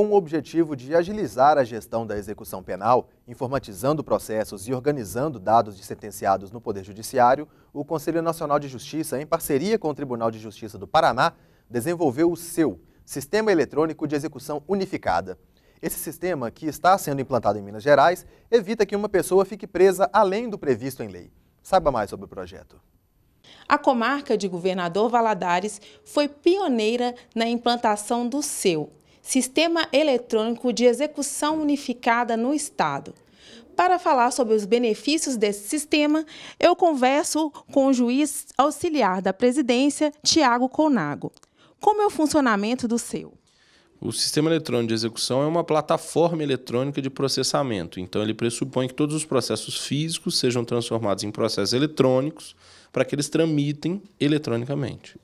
Com o objetivo de agilizar a gestão da execução penal, informatizando processos e organizando dados de sentenciados no Poder Judiciário, o Conselho Nacional de Justiça, em parceria com o Tribunal de Justiça do Paraná, desenvolveu o seu Sistema Eletrônico de Execução Unificada. Esse sistema, que está sendo implantado em Minas Gerais, evita que uma pessoa fique presa além do previsto em lei. Saiba mais sobre o projeto. A comarca de Governador Valadares foi pioneira na implantação do seu Sistema Eletrônico de Execução Unificada no Estado. Para falar sobre os benefícios desse sistema, eu converso com o juiz auxiliar da presidência, Tiago Conago. Como é o funcionamento do seu? O sistema eletrônico de execução é uma plataforma eletrônica de processamento. Então, ele pressupõe que todos os processos físicos sejam transformados em processos eletrônicos para que eles tramitem eletronicamente.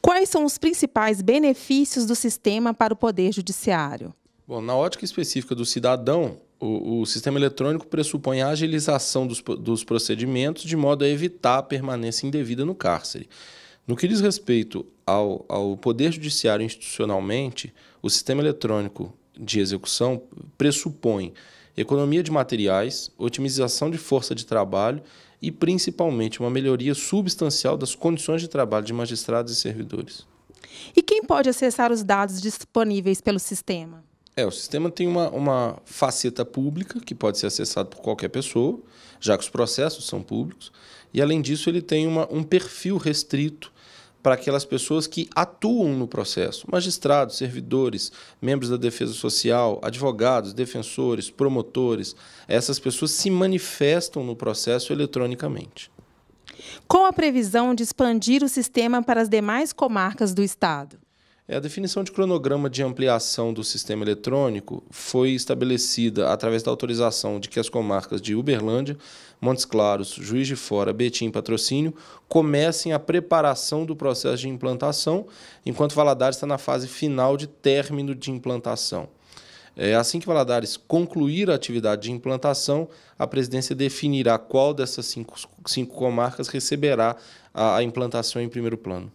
Quais são os principais benefícios do sistema para o Poder Judiciário? Bom, na ótica específica do cidadão, o, o sistema eletrônico pressupõe a agilização dos, dos procedimentos de modo a evitar a permanência indevida no cárcere. No que diz respeito ao, ao Poder Judiciário institucionalmente, o sistema eletrônico de execução pressupõe economia de materiais, otimização de força de trabalho e, principalmente, uma melhoria substancial das condições de trabalho de magistrados e servidores. E quem pode acessar os dados disponíveis pelo sistema? É, o sistema tem uma, uma faceta pública que pode ser acessado por qualquer pessoa, já que os processos são públicos, e além disso ele tem uma, um perfil restrito para aquelas pessoas que atuam no processo: magistrados, servidores, membros da defesa social, advogados, defensores, promotores. Essas pessoas se manifestam no processo eletronicamente. Com a previsão de expandir o sistema para as demais comarcas do Estado? É, a definição de cronograma de ampliação do sistema eletrônico foi estabelecida através da autorização de que as comarcas de Uberlândia, Montes Claros, Juiz de Fora, Betim e Patrocínio comecem a preparação do processo de implantação, enquanto Valadares está na fase final de término de implantação. É, assim que Valadares concluir a atividade de implantação, a presidência definirá qual dessas cinco, cinco comarcas receberá a, a implantação em primeiro plano.